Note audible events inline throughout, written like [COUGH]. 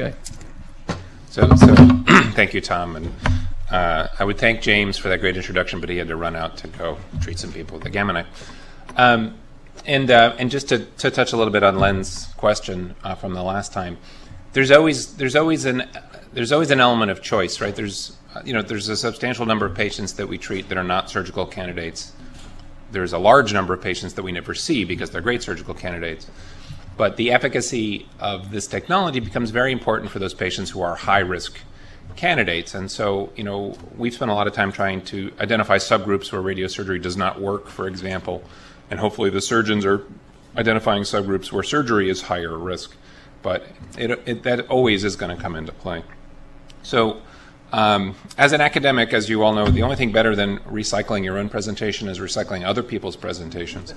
Okay. So, so [CLEARS THROAT] thank you, Tom. And uh, I would thank James for that great introduction, but he had to run out to go treat some people with the Gamma knife. Um, and, uh, and just to, to touch a little bit on Len's question uh, from the last time, there's always, there's, always an, there's always an element of choice, right? There's, you know, there's a substantial number of patients that we treat that are not surgical candidates. There's a large number of patients that we never see because they're great surgical candidates. But the efficacy of this technology becomes very important for those patients who are high risk candidates. And so, you know, we've spent a lot of time trying to identify subgroups where radiosurgery does not work, for example, and hopefully the surgeons are identifying subgroups where surgery is higher risk. But it, it, that always is going to come into play. So, um, as an academic, as you all know, the only thing better than recycling your own presentation is recycling other people's presentations.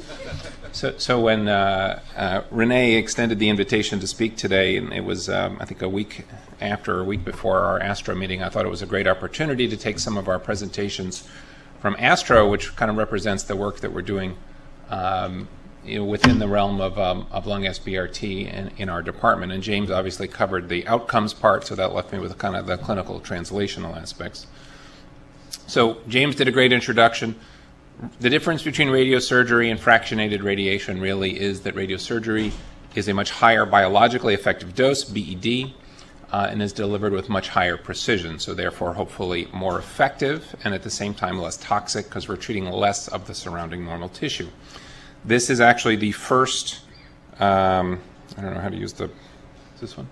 So, so when uh, uh, Renee extended the invitation to speak today, and it was, um, I think, a week after, a week before our ASTRO meeting, I thought it was a great opportunity to take some of our presentations from ASTRO, which kind of represents the work that we're doing um, you know, within the realm of, um, of lung SBRT in, in our department. And James obviously covered the outcomes part, so that left me with kind of the clinical translational aspects. So James did a great introduction. The difference between radiosurgery and fractionated radiation really is that radiosurgery is a much higher biologically effective dose, BED, uh, and is delivered with much higher precision, so therefore hopefully more effective and at the same time less toxic because we're treating less of the surrounding normal tissue. This is actually the first, um, I don't know how to use the, this one?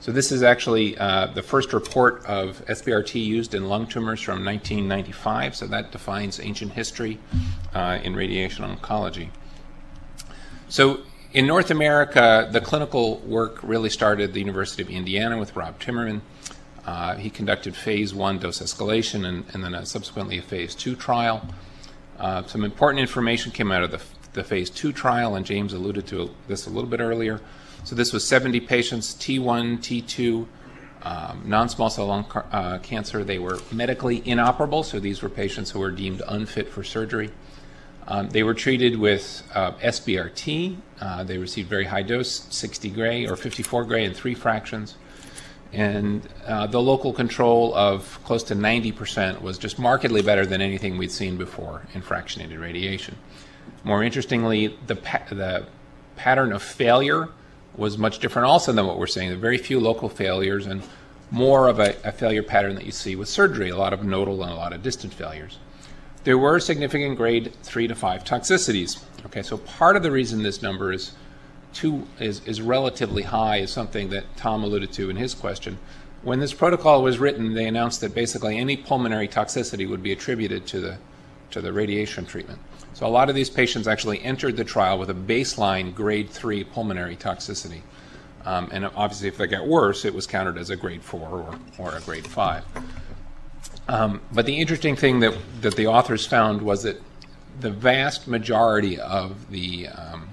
So this is actually uh, the first report of SBRT used in lung tumors from 1995, so that defines ancient history uh, in radiation oncology. So in North America, the clinical work really started at the University of Indiana with Rob Timmerman. Uh, he conducted phase one dose escalation and, and then a, subsequently a phase two trial. Uh, some important information came out of the the phase two trial, and James alluded to this a little bit earlier. So this was 70 patients, T1, T2, um, non-small cell lung uh, cancer. They were medically inoperable, so these were patients who were deemed unfit for surgery. Um, they were treated with uh, SBRT. Uh, they received very high dose, 60 gray or 54 gray in three fractions. And uh, the local control of close to 90% was just markedly better than anything we'd seen before in fractionated radiation. More interestingly, the, pa- the pattern of failure was much different also than what we're seeing. There very few local failures and more of a, a, failure pattern that you see with surgery, a lot of nodal and a lot of distant failures. There were significant grade three to five toxicities. Okay, so part of the reason this number is two is, is relatively high is something that Tom alluded to in his question. When this protocol was written, they announced that basically any pulmonary toxicity would be attributed to the to the radiation treatment. So a lot of these patients actually entered the trial with a baseline grade 3 pulmonary toxicity. Um, and obviously, if they got worse, it was counted as a grade 4 or, or a grade 5. Um, but the interesting thing that, that the authors found was that the vast majority of the um,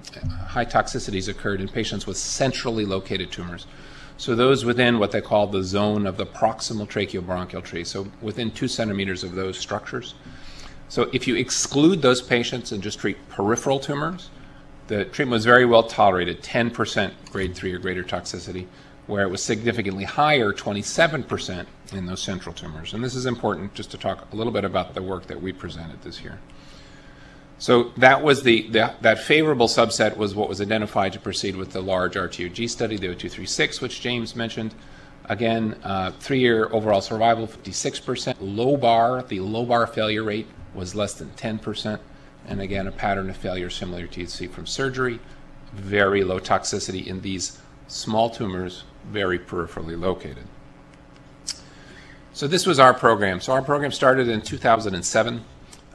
high toxicities occurred in patients with centrally located tumors. So those within what they call the zone of the proximal tracheobronchial tree, so within two centimeters of those structures. So if you exclude those patients and just treat peripheral tumors, the treatment was very well tolerated, 10% grade 3 or greater toxicity, where it was significantly higher, 27% in those central tumors. And this is important just to talk a little bit about the work that we presented this year. So that was the, the, that favorable subset was what was identified to proceed with the large RTOG study, the 0236, which James mentioned. Again, uh, three-year overall survival, 56%. Lobar, the lobar failure rate was less than 10%. And again, a pattern of failure similar to you'd see from surgery. Very low toxicity in these small tumors, very peripherally located. So this was our program. So our program started in 2007.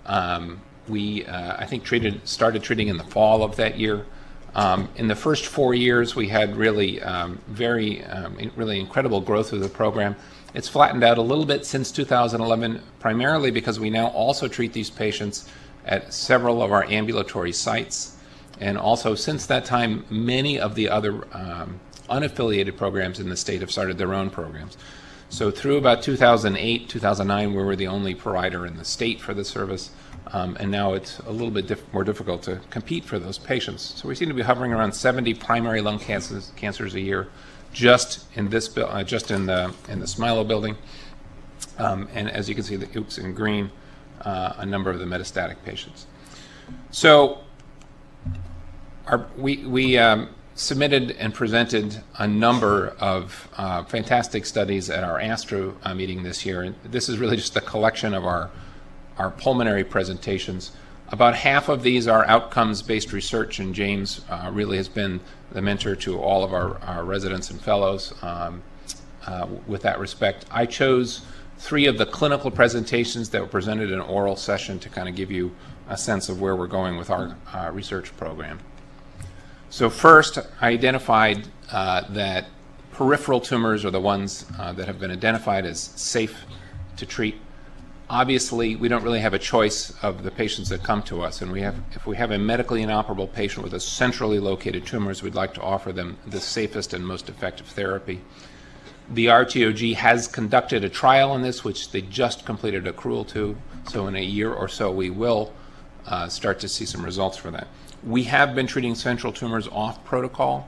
Um, we, uh, I think, treated started treating in the fall of that year. Um, in the first four years, we had really um, very, um, really incredible growth of the program. It's flattened out a little bit since 2011, primarily because we now also treat these patients at several of our ambulatory sites. And also, since that time, many of the other um, unaffiliated programs in the state have started their own programs. So, through about 2008, 2009, we were the only provider in the state for the service. Um, and now it's a little bit diff- more difficult to compete for those patients. So, we seem to be hovering around 70 primary lung cancers, cancers a year just in this, uh, just in the, in the Smilow building. Um, And as you can see, the oops in green, uh, a number of the metastatic patients. So our, we, we um, submitted and presented a number of uh, fantastic studies at our ASTRO uh, meeting this year. And this is really just a collection of our, our pulmonary presentations. About half of these are outcomes-based research, and James uh, really has been the mentor to all of our, our residents and fellows um, uh, with that respect. I chose three of the clinical presentations that were presented in an oral session to kind of give you a sense of where we're going with our uh, research program. So first, I identified uh, that peripheral tumors are the ones uh, that have been identified as safe to treat. Obviously, we don't really have a choice of the patients that come to us, and we have, if we have a medically inoperable patient with a centrally located tumors, we'd like to offer them the safest and most effective therapy. The RTOG has conducted a trial on this, which they just completed accrual to. So in a year or so, we will uh, start to see some results for that. We have been treating central tumors off protocol,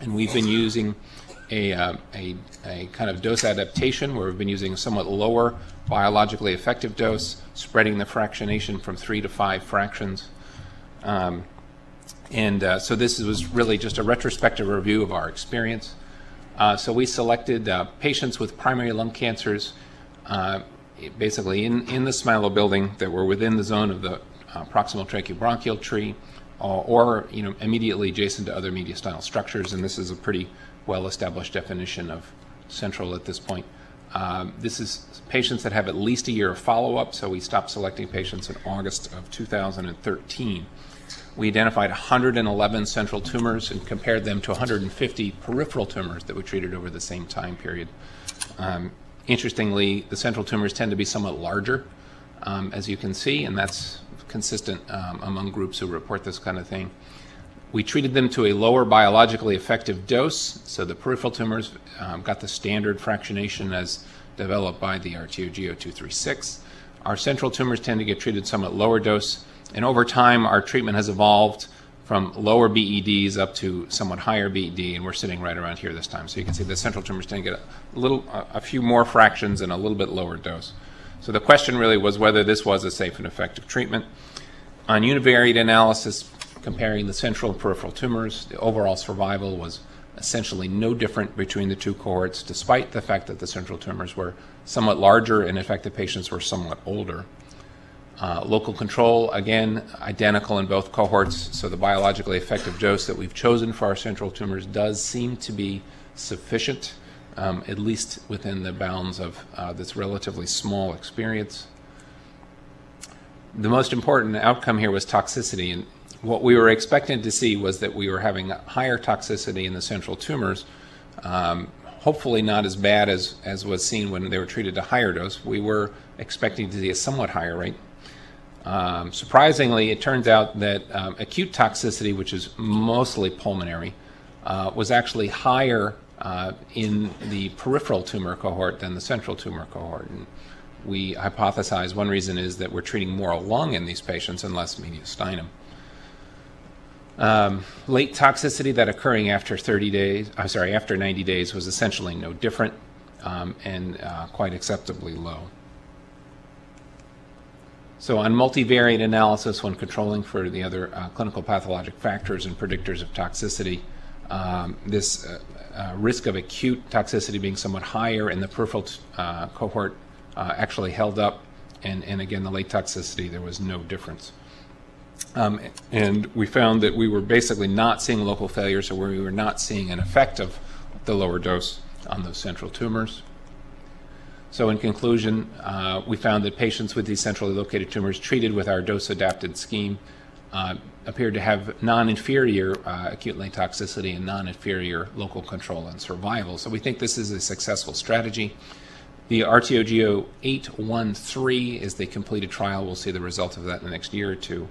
and we've been using a, uh, a, a kind of dose adaptation where we've been using a somewhat lower biologically effective dose, spreading the fractionation from three to five fractions. Um, and uh, so this was really just a retrospective review of our experience. Uh, so we selected uh, patients with primary lung cancers, uh, basically in, in the Smilow building that were within the zone of the uh, proximal tracheobronchial tree, or, or you know immediately adjacent to other mediastinal structures. And this is a pretty well-established definition of central at this point. Um, this is patients that have at least a year of follow-up. So we stopped selecting patients in August of 2013. We identified 111 central tumors and compared them to 150 peripheral tumors that we treated over the same time period. Um, interestingly, the central tumors tend to be somewhat larger, um, as you can see, and that's consistent um, among groups who report this kind of thing. We treated them to a lower biologically effective dose, so the peripheral tumors um, got the standard fractionation as developed by the RTOG0236. Our central tumors tend to get treated somewhat lower dose, and over time, our treatment has evolved from lower BEDs up to somewhat higher BED, and we're sitting right around here this time. So you can see the central tumors tend to get a little, a few more fractions and a little bit lower dose. So the question really was whether this was a safe and effective treatment. On univariate analysis, comparing the central and peripheral tumors, the overall survival was essentially no different between the two cohorts, despite the fact that the central tumors were somewhat larger and, the patients were somewhat older. Uh, local control, again, identical in both cohorts, so the biologically effective dose that we've chosen for our central tumors does seem to be sufficient, um, at least within the bounds of uh, this relatively small experience. The most important outcome here was toxicity, and what we were expecting to see was that we were having higher toxicity in the central tumors, um, hopefully not as bad as, as was seen when they were treated to higher dose. We were expecting to see a somewhat higher rate. Um, surprisingly, it turns out that um, acute toxicity, which is mostly pulmonary, uh, was actually higher uh, in the peripheral tumor cohort than the central tumor cohort. And we hypothesize one reason is that we're treating more lung in these patients and less mediastinum. Um, late toxicity that occurring after 30 days, I'm sorry, after 90 days was essentially no different um, and uh, quite acceptably low. So on multivariate analysis, when controlling for the other uh, clinical pathologic factors and predictors of toxicity, um, this uh, uh, risk of acute toxicity being somewhat higher in the peripheral uh, cohort uh, actually held up, and, and again, the late toxicity, there was no difference. Um, and we found that we were basically not seeing local failure, so we were not seeing an effect of the lower dose on those central tumors. So in conclusion, uh, we found that patients with these centrally located tumors treated with our dose-adapted scheme uh, appeared to have non-inferior uh, acute late toxicity and non-inferior local control and survival. So we think this is a successful strategy. The RTOG 0813 is the completed trial. We'll see the result of that in the next year or two.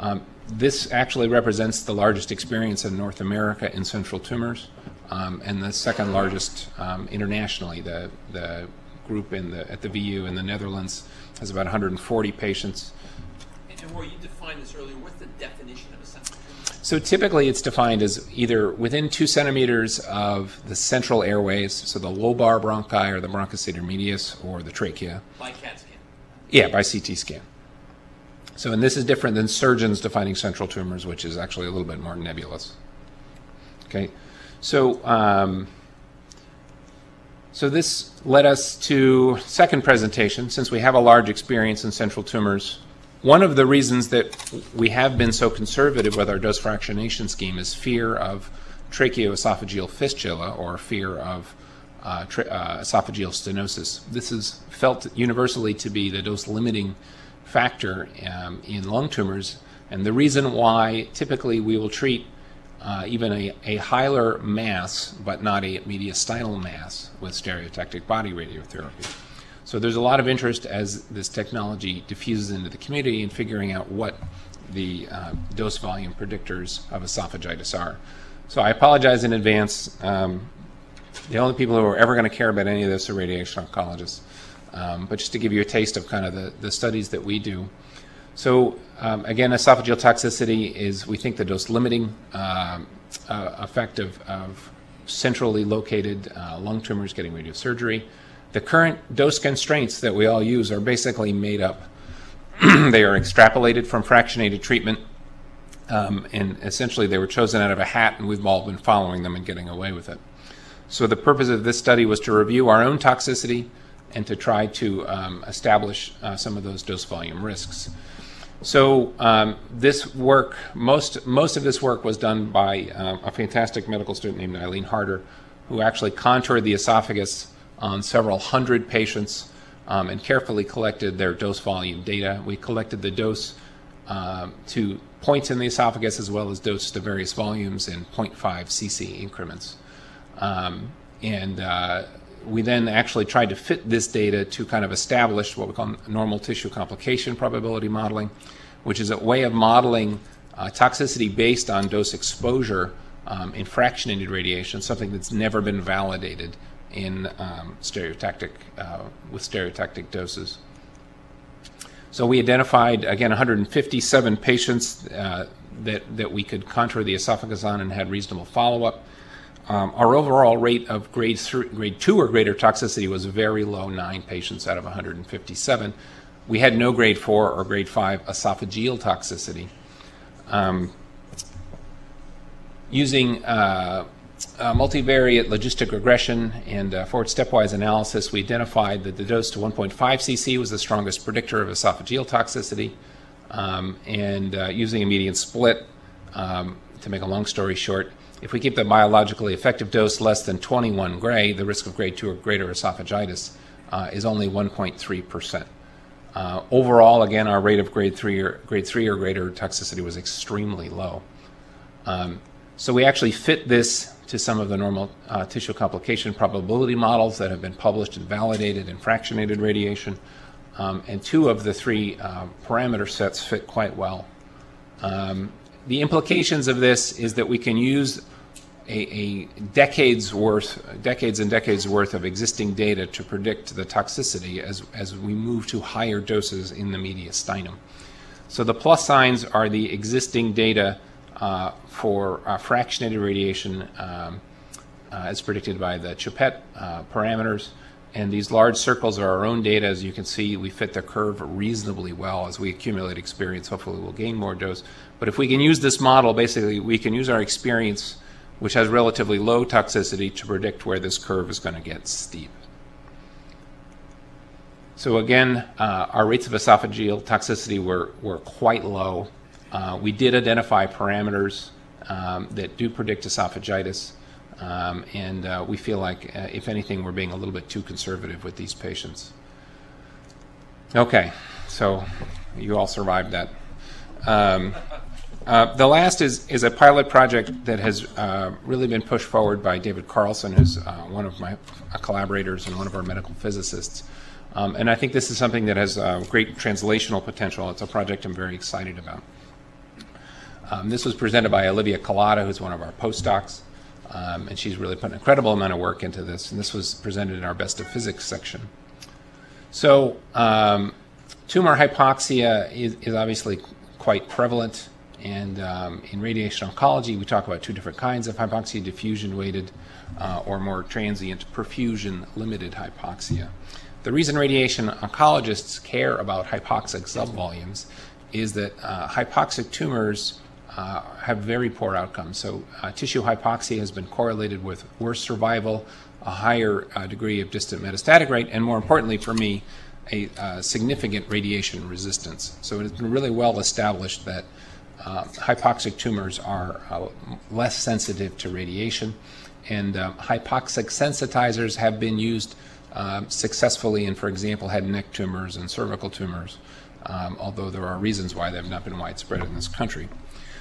Um, this actually represents the largest experience in North America in central tumors um, and the second largest um, internationally. The, the group in the, at the VU in the Netherlands has about 140 patients. And, and Roy, you defined this earlier. What's the definition of a central tumor? So typically it's defined as either within two centimeters of the central airways, so the lobar bronchi or the bronchus intermedius or the trachea. By CAT scan. Yeah, by CT scan. So, and this is different than surgeons defining central tumors, which is actually a little bit more nebulous. Okay, so um, so this led us to second presentation. Since we have a large experience in central tumors, one of the reasons that we have been so conservative with our dose fractionation scheme is fear of tracheoesophageal fistula or fear of uh, uh, esophageal stenosis. This is felt universally to be the dose limiting factor um, in lung tumors, and the reason why typically we will treat uh, even a, a hilar mass, but not a mediastinal mass, with stereotactic body radiotherapy. So there's a lot of interest as this technology diffuses into the community in figuring out what the uh, dose volume predictors of esophagitis are. So I apologize in advance. Um, the only people who are ever going to care about any of this are radiation oncologists. Um, but just to give you a taste of kind of the, the studies that we do. So um, again, esophageal toxicity is, we think, the dose limiting uh, uh, effect of, of, centrally located uh, lung tumors getting radiosurgery. The current dose constraints that we all use are basically made up. [CLEARS THROAT] they are extrapolated from fractionated treatment, um, and essentially they were chosen out of a hat, and we've all been following them and getting away with it. So the purpose of this study was to review our own toxicity and to try to um, establish uh, some of those dose volume risks. So um, this work, most most of this work was done by uh, a fantastic medical student named Eileen Harder, who actually contoured the esophagus on several hundred patients um, and carefully collected their dose volume data. We collected the dose um, to points in the esophagus as well as dose to various volumes in 0.5 cc increments. Um, and uh, we then actually tried to fit this data to kind of establish what we call normal tissue complication probability modeling, which is a way of modeling uh, toxicity based on dose exposure um, in fractionated radiation, something that's never been validated in um, stereotactic uh, with stereotactic doses. So we identified again 157 patients uh, that that we could contour the esophagus on and had reasonable follow-up. Um, our overall rate of grade, three, grade 2 or greater toxicity was very low, 9 patients out of 157. We had no grade 4 or grade 5 esophageal toxicity. Um, using uh, multivariate logistic regression and uh, forward stepwise analysis, we identified that the dose to 1.5 cc was the strongest predictor of esophageal toxicity. Um, and uh, using a median split, um, to make a long story short, if we keep the biologically effective dose less than 21 gray, the risk of grade 2 or greater esophagitis uh, is only 1.3%. Uh, overall, again, our rate of grade 3 or, grade 3 or greater toxicity was extremely low. Um, so we actually fit this to some of the normal uh, tissue complication probability models that have been published and validated in fractionated radiation. Um, and two of the three uh, parameter sets fit quite well. Um, the implications of this is that we can use a, a, decades worth, decades and decades worth of existing data to predict the toxicity as, as we move to higher doses in the mediastinum. So the plus signs are the existing data uh, for uh, fractionated radiation um, uh, as predicted by the Chapet uh, parameters. And these large circles are our own data. As you can see, we fit the curve reasonably well. As we accumulate experience, hopefully we'll gain more dose. But if we can use this model, basically we can use our experience, which has relatively low toxicity, to predict where this curve is going to get steep. So again, uh, our rates of esophageal toxicity were, were quite low. Uh, we did identify parameters um, that do predict esophagitis. Um, and uh, we feel like, uh, if anything, we're being a little bit too conservative with these patients. Okay, so you all survived that. Um, uh, the last is, is a pilot project that has uh, really been pushed forward by David Carlson, who's uh, one of my collaborators and one of our medical physicists. Um, and I think this is something that has uh, great translational potential. It's a project I'm very excited about. Um, this was presented by Olivia Kelada, who's one of our postdocs. Um, and she's really put an incredible amount of work into this. And this was presented in our Best of Physics section. So, um, tumor hypoxia is, is, obviously quite prevalent. And um, in radiation oncology, we talk about two different kinds of hypoxia diffusion weighted uh, or more transient perfusion limited hypoxia. The reason radiation oncologists care about hypoxic subvolumes is that uh, hypoxic tumors uh, have very poor outcomes. So, uh, tissue hypoxia has been correlated with worse survival, a higher uh, degree of distant metastatic rate, and more importantly for me, a uh, significant radiation resistance. So, it has been really well established that uh, hypoxic tumors are less sensitive to radiation, and hypoxic sensitizers have been used um, successfully in, for example, head and neck tumors and cervical tumors, um, although there are reasons why they have not been widespread in this country.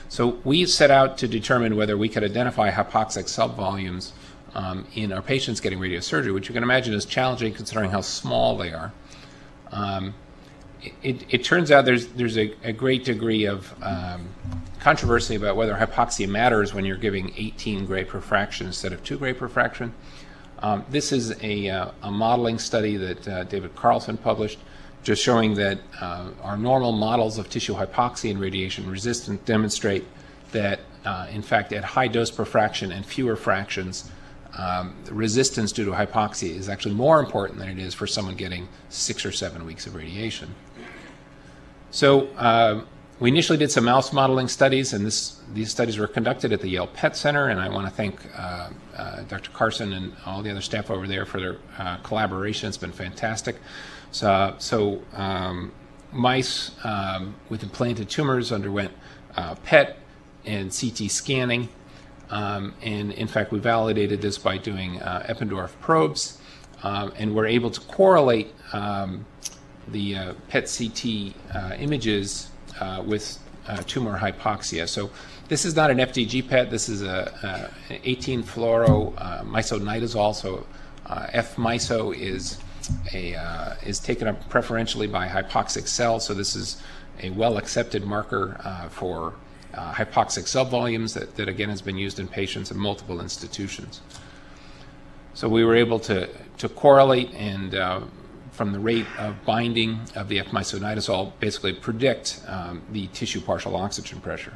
So we set out to determine whether we could identify hypoxic subvolumes um, in our patients getting radiosurgery, which you can imagine is challenging considering how small they are. Um, it, it, turns out there's there's a, a great degree of um, controversy about whether hypoxia matters when you're giving 18 gray per fraction instead of 2 gray per fraction. Um, this is a, uh, a, modeling study that uh, David Carlson published, just showing that uh, our normal models of tissue hypoxia and radiation resistance demonstrate that, uh, in fact, at high dose per fraction and fewer fractions, um, resistance due to hypoxia is actually more important than it is for someone getting six or seven weeks of radiation. So uh, we initially did some mouse modeling studies, and this, these studies were conducted at the Yale PET Center, and I want to thank uh, uh, Dr. Carson and all the other staff over there for their uh, collaboration. It's been fantastic. So, so um, mice um, with implanted tumors underwent uh, PET and CT scanning, um, and in fact, we validated this by doing uh, Eppendorf probes, um, and we're able to correlate um, the uh, PET CT images uh, with uh, tumor hypoxia. So this is not an FDG PET. This is a, a 18 fluoro uh, misonidazole. So uh, F-miso is a uh, is taken up preferentially by hypoxic cells. So this is a well accepted marker uh, for uh, hypoxic subvolumes that, that again has been used in patients in multiple institutions. So we were able to to correlate and from the rate of binding of the F-misonidazole basically predict um, the tissue partial oxygen pressure.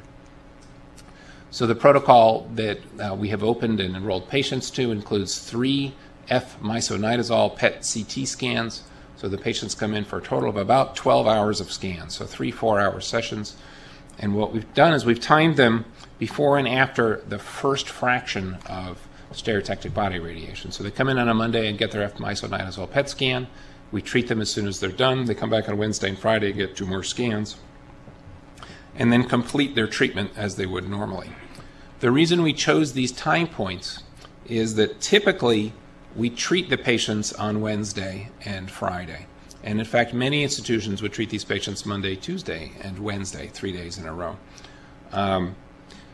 So the protocol that uh, we have opened and enrolled patients to includes three F-misonidazole PET CT scans. So the patients come in for a total of about 12 hours of scans, so three four-hour sessions. And what we've done is we've timed them before and after the first fraction of stereotactic body radiation. So they come in on a Monday and get their F-misonidazole PET scan. We treat them as soon as they're done. They come back on Wednesday and Friday, get two more scans, and then complete their treatment as they would normally. The reason we chose these time points is that typically we treat the patients on Wednesday and Friday. And in fact, many institutions would treat these patients Monday, Tuesday, and Wednesday, three days in a row. Um,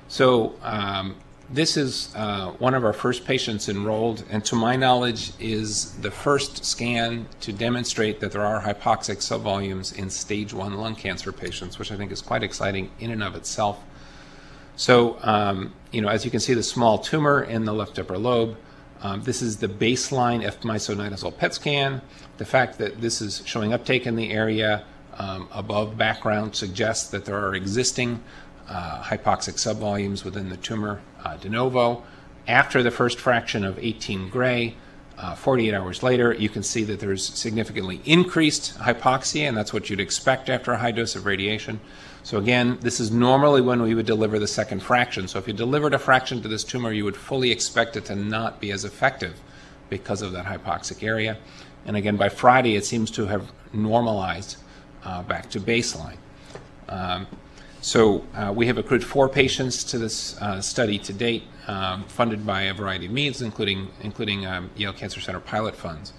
so um, this is uh, one of our first patients enrolled, and to my knowledge, is the first scan to demonstrate that there are hypoxic subvolumes in stage one lung cancer patients, which I think is quite exciting in and of itself. So, um, you know, as you can see, the small tumor in the left upper lobe. Um, this is the baseline F-misonidazole PET scan. The fact that this is showing uptake in the area um, above background suggests that there are existing uh, hypoxic subvolumes within the tumor uh, de novo. After the first fraction of 18 gray, uh, 48 hours later, you can see that there's significantly increased hypoxia, and that's what you'd expect after a high dose of radiation. So again, this is normally when we would deliver the second fraction. So if you delivered a fraction to this tumor, you would fully expect it to not be as effective because of that hypoxic area. And again, by Friday, it seems to have normalized uh, back to baseline. Um, so uh, we have accrued four patients to this uh, study to date, um, funded by a variety of means, including including um, Yale Cancer Center pilot funds.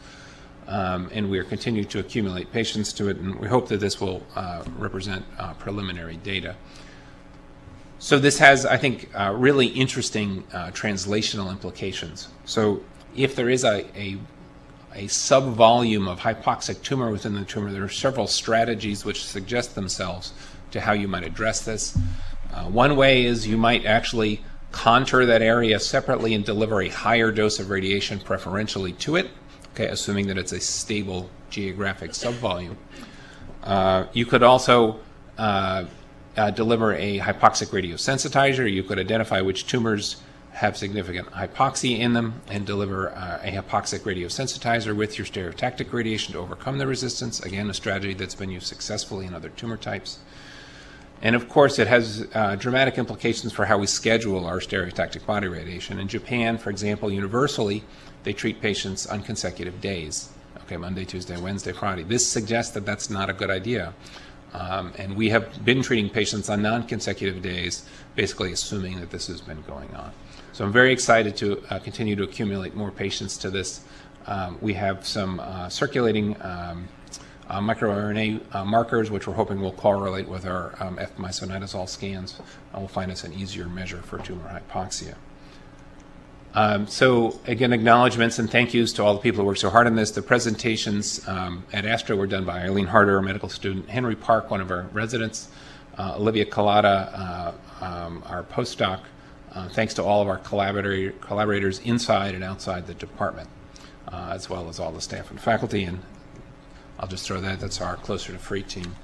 Um, and we are continuing to accumulate patients to it, and we hope that this will uh, represent uh, preliminary data. So this has, I think, uh, really interesting uh, translational implications. So if there is a, a a subvolume of hypoxic tumor within the tumor, there are several strategies which suggest themselves to how you might address this. Uh, one way is you might actually contour that area separately and deliver a higher dose of radiation preferentially to it, okay, assuming that it's a stable geographic subvolume. Uh, you could also uh, uh, deliver a hypoxic radiosensitizer. You could identify which tumors have significant hypoxia in them and deliver uh, a hypoxic radiosensitizer with your stereotactic radiation to overcome the resistance. Again, a strategy that's been used successfully in other tumor types. And of course, it has uh, dramatic implications for how we schedule our stereotactic body radiation. In Japan, for example, universally, they treat patients on consecutive days. Okay, Monday, Tuesday, Wednesday, Friday. This suggests that that's not a good idea. Um, and we have been treating patients on non consecutive days, basically assuming that this has been going on. So I'm very excited to uh, continue to accumulate more patients to this. Um, we have some uh, circulating um, uh, microRNA uh, markers, which we're hoping will correlate with our um, F-misonidazole scans. Uh, we'll find us an easier measure for tumor hypoxia. Um, so again, acknowledgments and thank yous to all the people who worked so hard on this. The presentations um, at ASTRO were done by Eileen Harder, a medical student, Henry Park, one of our residents, uh, Olivia Kelada, uh, um, our postdoc. Uh, thanks to all of our collaborator, collaborators inside and outside the department, as well as all the staff and faculty. And I'll just throw that. That's our closer to free team.